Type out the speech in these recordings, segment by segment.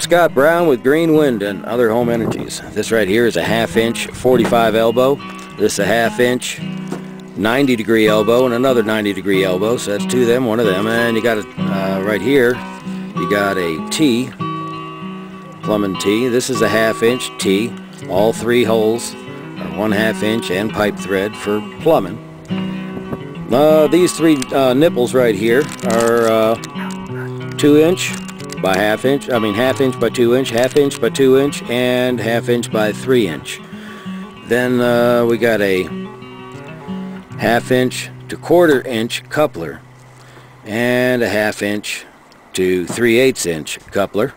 Scott Brown with Green Wind and Other Home Energies. This right here is a half inch 45 elbow. This is a half inch 90 degree elbow and another 90 degree elbow. So that's two of them, one of them. And you got it uh, right here, you got a T, plumbing T. This is a half inch T. All three holes are one half inch and pipe thread for plumbing. Uh, these three uh, nipples right here are uh, two inch by half inch, I mean half inch by two inch, half inch by two inch, and half inch by three inch. Then uh, we got a half inch to quarter inch coupler and a half inch to 3 eighths inch coupler.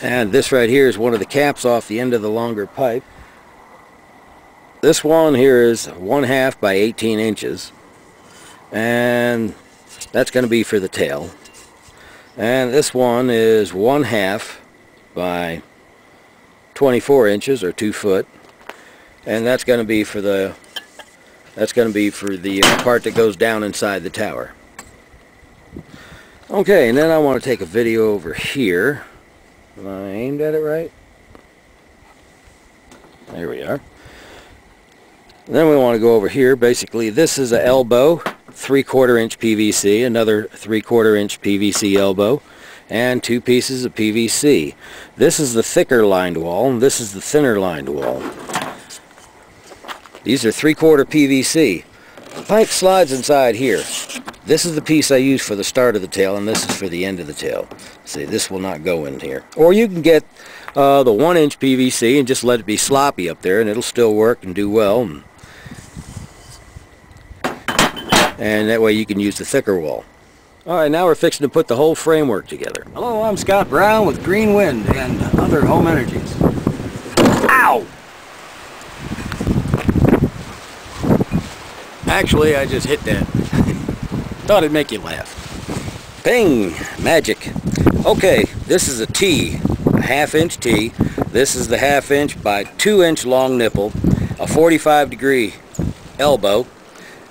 And this right here is one of the caps off the end of the longer pipe. This one here is one half by 18 inches and that's going to be for the tail and this one is one half by 24 inches or two foot. And that's going to be for the that's going to be for the part that goes down inside the tower. Okay and then I want to take a video over here. Am I aimed at it right? There we are. Then we want to go over here. Basically this is a elbow three quarter inch PVC, another three quarter inch PVC elbow, and two pieces of PVC. This is the thicker lined wall, and this is the thinner lined wall. These are three quarter PVC. The pipe slides inside here. This is the piece I use for the start of the tail, and this is for the end of the tail. See, this will not go in here. Or you can get uh, the one inch PVC and just let it be sloppy up there, and it'll still work and do well. And and that way you can use the thicker wall. Alright, now we're fixing to put the whole framework together. Hello, I'm Scott Brown with Green Wind and Other Home Energies. Ow! Actually, I just hit that. Thought it'd make you laugh. Ping! Magic. Okay, this is a T, a half inch T. This is the half inch by two inch long nipple, a 45 degree elbow,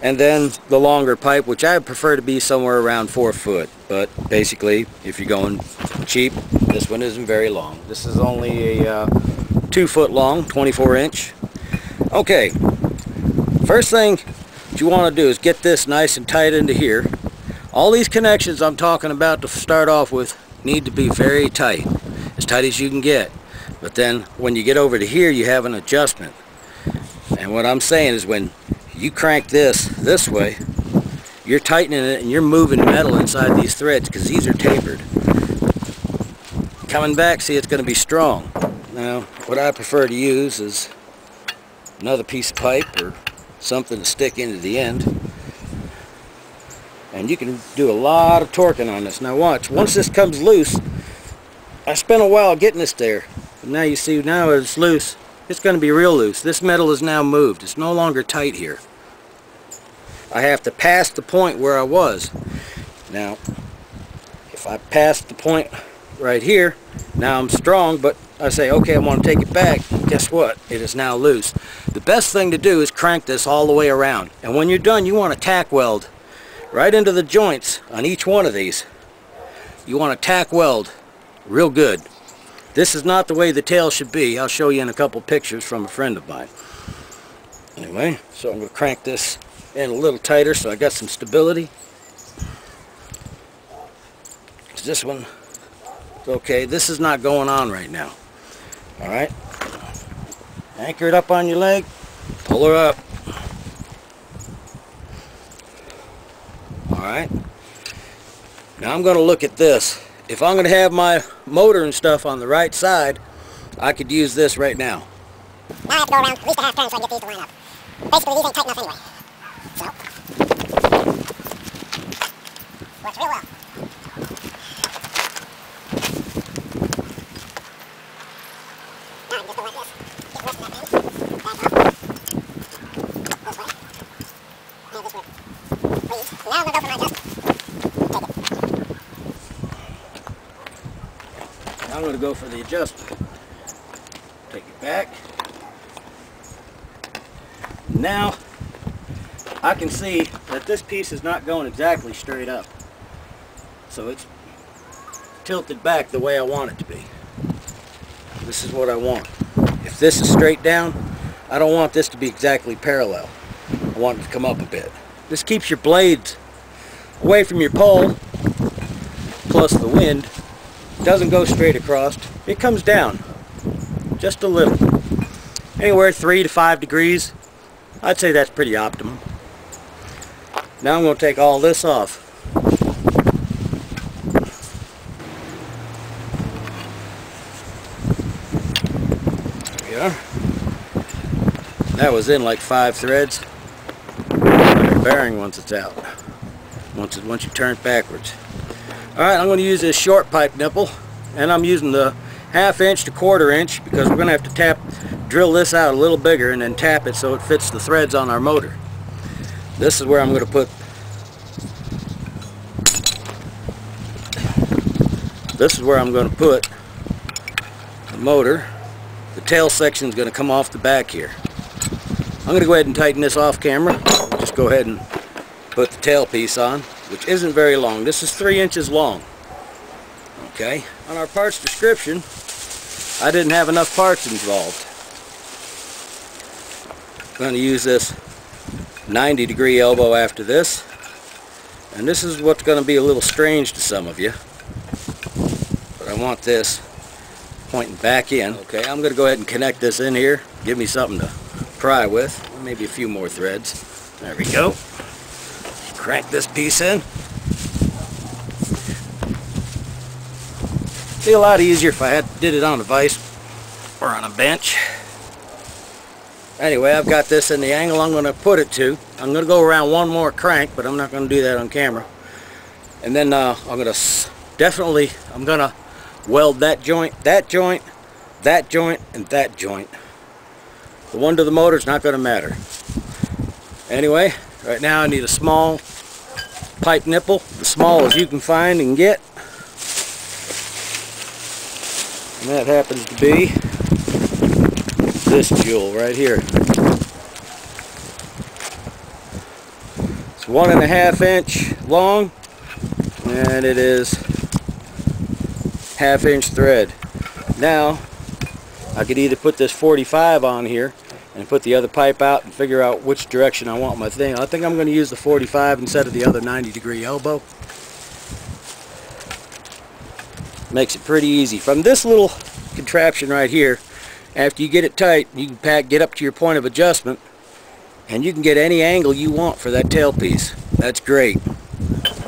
and then the longer pipe which I prefer to be somewhere around four foot. But basically if you're going cheap this one isn't very long. This is only a uh, two foot long 24 inch. Okay. First thing you want to do is get this nice and tight into here. All these connections I'm talking about to start off with need to be very tight as tight as you can get. But then when you get over to here you have an adjustment. And what I'm saying is when you crank this this way, you're tightening it and you're moving metal inside these threads because these are tapered. Coming back, see it's going to be strong. Now, what I prefer to use is another piece of pipe or something to stick into the end. And you can do a lot of torquing on this. Now watch, once this comes loose, I spent a while getting this there. But now you see, now it's loose. It's going to be real loose. This metal is now moved. It's no longer tight here. I have to pass the point where I was. Now, if I pass the point right here, now I'm strong, but I say, okay, I want to take it back. Guess what? It is now loose. The best thing to do is crank this all the way around. And when you're done, you want to tack weld right into the joints on each one of these. You want to tack weld real good. This is not the way the tail should be. I'll show you in a couple pictures from a friend of mine. Anyway, so I'm going to crank this in a little tighter so I got some stability. This one, okay, this is not going on right now. Alright, anchor it up on your leg, pull her up. Alright, now I'm going to look at this. If I'm going to have my motor and stuff on the right side, I could use this right now. Now I have to go around at least a half turn so I get these to line up. Basically, these ain't tight enough anyway. So, works real well. Now I can just go like this. Just rest that thing. Back up. This way. And this way. Please. Now I'm going to go for my adjustment. Take it. Now I'm going to go for the adjustment. Take it back. Now I can see that this piece is not going exactly straight up. So it's tilted back the way I want it to be. This is what I want. If this is straight down, I don't want this to be exactly parallel. I want it to come up a bit. This keeps your blades away from your pole, plus the wind. Doesn't go straight across. It comes down, just a little. Anywhere three to five degrees. I'd say that's pretty optimum. Now I'm going to take all this off. There we are. That was in like five threads. bearing once it's out. Once it, once you turn it backwards. Alright, I'm going to use this short pipe nipple. And I'm using the half inch to quarter inch because we're going to have to tap, drill this out a little bigger and then tap it so it fits the threads on our motor. This is where I'm going to put this is where I'm going to put the motor. The tail section is going to come off the back here. I'm going to go ahead and tighten this off camera. Just go ahead and put the tail piece on, which isn't very long. This is three inches long. Okay, on our parts description, I didn't have enough parts involved. I'm going to use this 90 degree elbow after this. And this is what's going to be a little strange to some of you. But I want this pointing back in. Okay, I'm going to go ahead and connect this in here. Give me something to pry with. Maybe a few more threads. There we go. Crank this piece in. Be a lot easier if I had did it on a vise or on a bench. Anyway, I've got this in the angle I'm going to put it to. I'm going to go around one more crank, but I'm not going to do that on camera. And then uh, I'm going to definitely, I'm going to weld that joint, that joint, that joint, and that joint. The one to the motor is not going to matter. Anyway, right now I need a small pipe nipple, as small as you can find and get. And that happens to be this jewel right here. It's one and a half inch long and it is half inch thread. Now I could either put this 45 on here and put the other pipe out and figure out which direction I want my thing. I think I'm going to use the 45 instead of the other 90 degree elbow. Makes it pretty easy. From this little contraption right here, after you get it tight, you can pack, get up to your point of adjustment and you can get any angle you want for that tailpiece. That's great.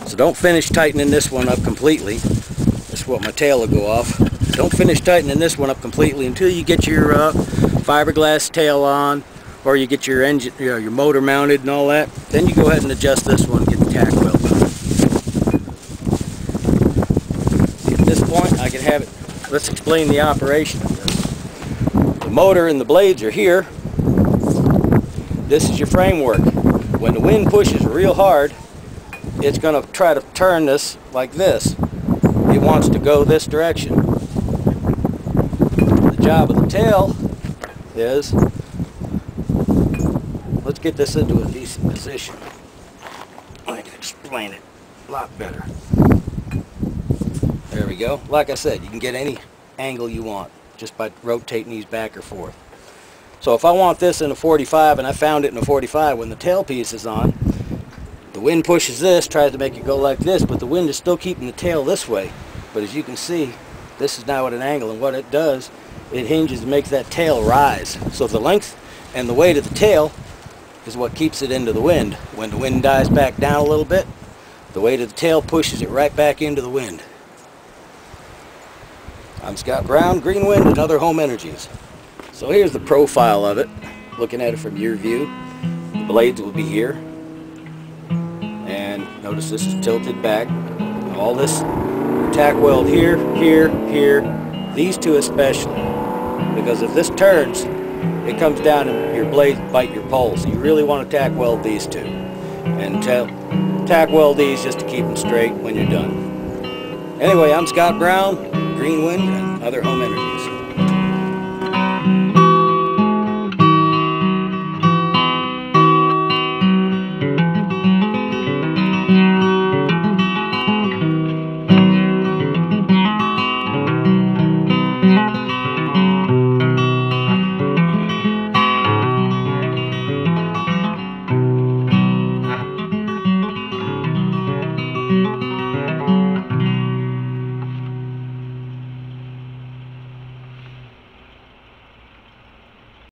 So don't finish tightening this one up completely. That's what my tail will go off. Don't finish tightening this one up completely until you get your uh, fiberglass tail on or you get your engine, you know, your motor mounted and all that. Then you go ahead and adjust this one, get the tack weld At this point I can have it, let's explain the operation. The motor and the blades are here. This is your framework. When the wind pushes real hard, it's going to try to turn this like this. It wants to go this direction. Job of the tail is, let's get this into a decent position. I can explain it a lot better. There we go. Like I said, you can get any angle you want just by rotating these back or forth. So if I want this in a 45 and I found it in a 45 when the tailpiece is on, the wind pushes this, tries to make it go like this, but the wind is still keeping the tail this way. But as you can see, this is now at an angle and what it does, it hinges and makes that tail rise. So the length and the weight of the tail is what keeps it into the wind. When the wind dies back down a little bit, the weight of the tail pushes it right back into the wind. I'm Scott Brown, Green Wind and Other Home Energies. So here's the profile of it, looking at it from your view. The blades will be here. And notice this is tilted back. All this tack weld here, here, here, these two especially. Because if this turns, it comes down and your blades bite your poles. You really want to tack weld these two. And tack weld these just to keep them straight when you're done. Anyway, I'm Scott Brown, Green Wind, and other home energies.